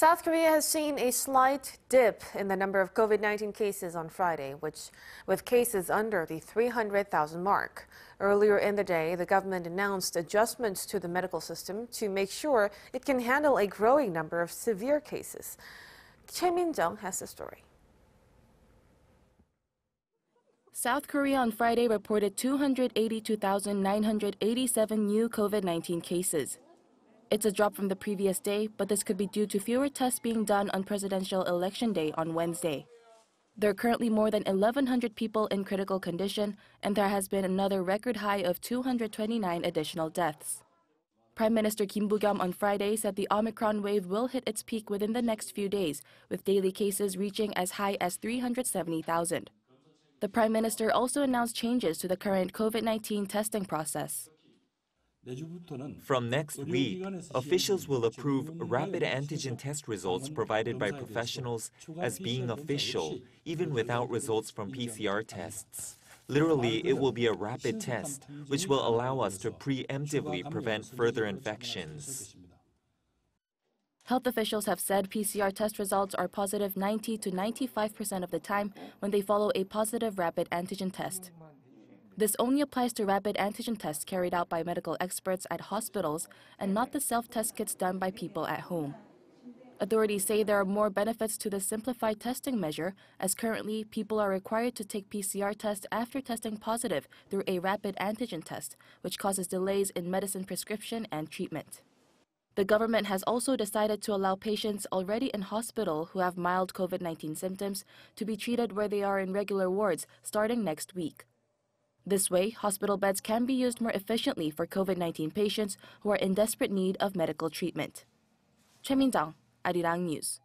South Korea has seen a slight dip in the number of COVID-19 cases on Friday, which with cases under the 300,000 mark. Earlier in the day, the government announced adjustments to the medical system to make sure it can handle a growing number of severe cases. Choi Min-jung has the story. South Korea on Friday reported 282,987 new COVID-19 cases. It's a drop from the previous day, but this could be due to fewer tests being done on presidential election day on Wednesday. There are currently more than 1,100 people in critical condition, and there has been another record high of 229 additional deaths. Prime Minister Kim Boo-kyum on Friday said the Omicron wave will hit its peak within the next few days, with daily cases reaching as high as 370,000. The Prime Minister also announced changes to the current COVID-19 testing process. From next week, officials will approve rapid antigen test results provided by professionals as being official, even without results from PCR tests. Literally, it will be a rapid test, which will allow us to preemptively prevent further infections. Health officials have said PCR test results are positive 90 to 95% of the time when they follow a positive rapid antigen test. This only applies to rapid antigen tests carried out by medical experts at hospitals and not the self-test kits done by people at home. Authorities say there are more benefits to the simplified testing measure, as currently people are required to take PCR tests after testing positive through a rapid antigen test, which causes delays in medicine prescription and treatment. The government has also decided to allow patients already in hospital who have mild COVID 19 symptoms to be treated where they are in regular wards starting next week. This way, hospital beds can be used more efficiently for COVID 19 patients who are in desperate need of medical treatment. Choi Min-jung, Arirang News.